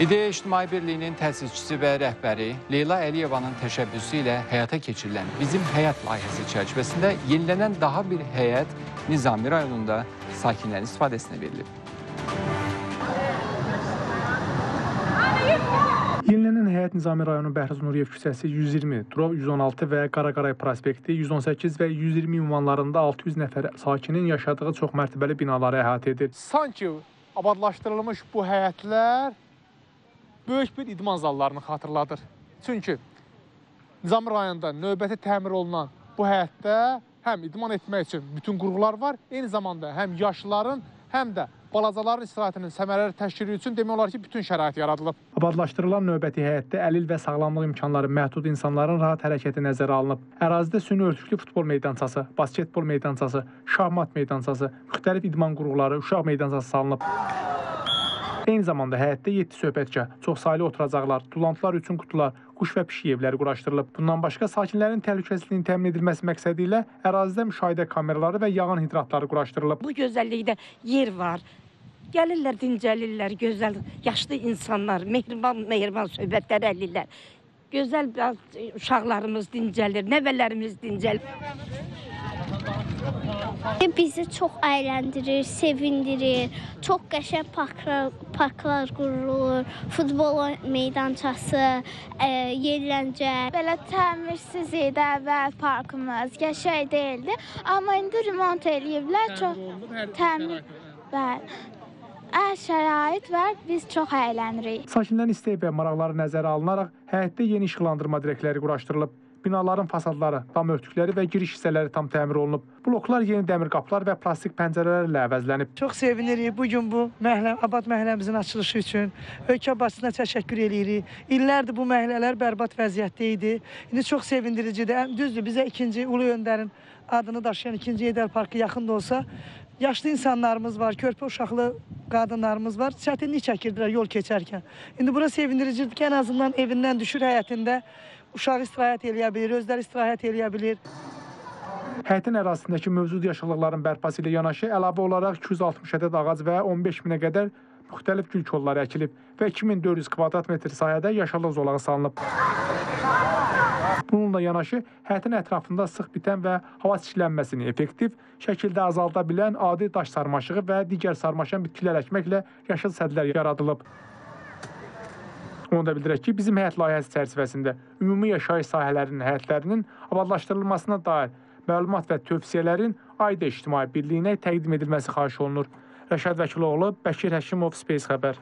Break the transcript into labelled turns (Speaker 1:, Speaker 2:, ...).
Speaker 1: İdeya İctimai Birliyinin təsisçisi və rəhbəri Leyla Əliyevanın təşəbbüsü ilə həyata keçirilən Bizim Həyat layihəsi çərçivəsində yenilənən daha bir həyət Nizami rayonunda sakinlərin istifadəsinə verilib.
Speaker 2: Yenilənən həyət Nizami rayonu Bəhruz Nuriyev küçəsi 120, Durov 116 və Qaraqaray prospekti 118 və 120 ünvanlarında 600 nəfər sakinin yaşadığı çoxmərtəbəli binaları əhatə edir.
Speaker 3: Sanki abadlaşdırılmış bu həyətlər böyük bir idman zallarını xatırladır. Çünki Nizami rayonunda növbəti təmir olunan bu həyətdə həm idman etmək üçün bütün qurğular var, eyni zamanda həm yaşlıların, həm də balacaların istirahətinin səmərəli təşkili üçün demək olar ki, bütün şərait yaradılıb.
Speaker 2: Abadlaşdırılan növbəti həyətdə əlil və sağlamlıq imkanları məhdud insanların rahat hərəkəti nəzərə alınıb. Ərazidə süni örtüklü futbol meydançası, basketbol meydançası, şahmat meydançası, müxtəlif idman qurğuları, uşaq meydançası salınıb. Eyni zamanda həyətdə 7 söhbətgah, çoxsaylı oturacaqlar, tulantılar üçün qutular, quş və pişik evləri quraşdırılıb. Bundan başqa sakinlərin təhlükəsizliyinin təmin edilməsi məqsədi ilə ərazidə müşahidə kameraları və yağın hidratları quraşdırılıb.
Speaker 4: Bu gözəllikdə yer var. Gəlirlər, dincəlirlər, gözəl, yaşlı insanlar, mehriban, mehriban söhbətlər əlillər. Gözəl uşaqlarımız dincəlir, nəvələrimiz dincəlir.
Speaker 5: Bizi çox əyləndirir, sevindirir. Çox qəşəng parklar, parklar qurulur, futbol meydançası, ə, yerləncə.
Speaker 6: Belə təmirsiz idi əvvəl parkımız, qəşəng deyildi. Amma indi remont eləyiblər, çox təmir. Bəli. Hər şərait var, biz çox əylənirik.
Speaker 2: Sakinlərin istəyi və maraqları nəzərə alınaraq həyətdə yeni işıqlandırma dirəkləri quraşdırılıb. Binaların fasadları, dam örtükləri və giriş hissələri tam təmir olunub. Bloklar yeni dəmir qapılar və plastik pəncərələrlə əvəzlənib.
Speaker 7: Çox sevinirik bu gün bu məhlə, abad məhəlləmizin açılışı üçün. Ölkə başçısına təşəkkür eləyirik. İllərdir bu məhəllələr bərbad vəziyyətdə idi. İndi çox sevindiricidir. Düzdür, bizə ikinci Ulu Öndərin adını daşıyan ikinci Heydər Parkı yaxın da olsa, yaşlı insanlarımız var, körpə uşaqlı qadınlarımız var. Çətinlik çəkirdilər yol keçərkən. İndi bura sevindiricidir ki, ən azından evindən düşür həyətində uşaq istirahət eləyə bilir, özləri istirahət eləyə bilir.
Speaker 2: Həyətin ərazisindəki mövcud yaşıllıqların bərpası ilə yanaşı əlavə olaraq 260 ədəd ağac və 15 minə qədər müxtəlif gül kolları əkilib və 2400 kvadrat metr sahədə yaşıllıq zolağı salınıb. Bununla yanaşı həyətin ətrafında sıx bitən və hava çirklənməsini effektiv şəkildə azalda bilən adi daş sarmaşığı və digər sarmaşan bitkilər əkməklə yaşıl sədlər yaradılıb. Onu da bildirək ki, bizim həyat layihəsi çərçivəsində ümumi yaşayış sahələrinin həyətlərinin abadlaşdırılmasına dair məlumat və tövsiyələrin Ayda İctimai Birliyinə təqdim edilməsi xahiş olunur. Rəşad Vəkiloğlu, Bəkir Həkimov, Space xəbər.